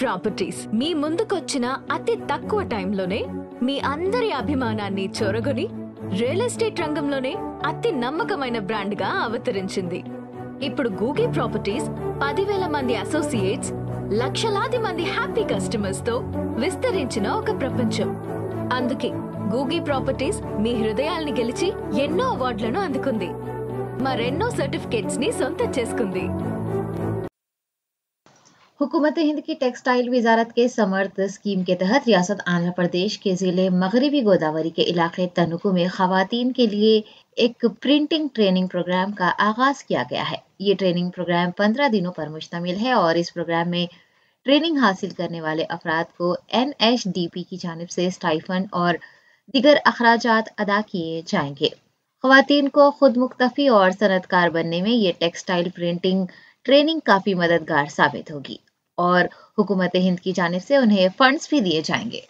Properties మీ ముందుకొచ్చిన అతి తక్కువ టైంలోనే మీ అందరి అభిమానాన్ని చొరగొని రియల్ ఎస్టేట్ రంగంలోనే అతి నమ్మకమైన బ్రాండ్గా అవతరించింది. ఇప్పుడు గూగి ప్రాపర్టీస్ పదివేల మంది అసోసియేట్స్ లక్షలాది మంది హ్యాపీ కస్టమర్స్తో విస్తరించిన ఒక ప్రపంచం. అందుకే గూగి ప్రాపర్టీస్ మీ హృదయాల్ని గెలిచి ఎన్నో అవార్డులను అందుకుంది. మరెన్నో సర్టిఫికేట్స్ని సొంతం చేసుకుంది. हुकूमत हिंद की टेक्सटाइल वजारत के समर्थ स्कीम के तहत रियासत आंध्र प्रदेश के ज़िले मगरबी गोदावरी के इलाके तनुकु में खातन के लिए एक प्रिंटिंग ट्रेनिंग प्रोग्राम का आगाज़ किया गया है। ये ट्रेनिंग प्रोग्राम पंद्रह दिनों पर मुश्तमिल है और इस प्रोग्राम में ट्रेनिंग हासिल करने वाले अफराद को एन एच डी पी की जानब से स्टाइफन और दिगर अखराज अदा किए जाएँगे। खातन को खुद मुख्तफी और सनतकार बनने में ये टेक्सटाइल प्रिंटिंग ट्रेनिंग काफ़ी मददगार साबित होगी। और हुकूमत हिंद की जानब से उन्हें फंड्स भी दिए जाएँगे।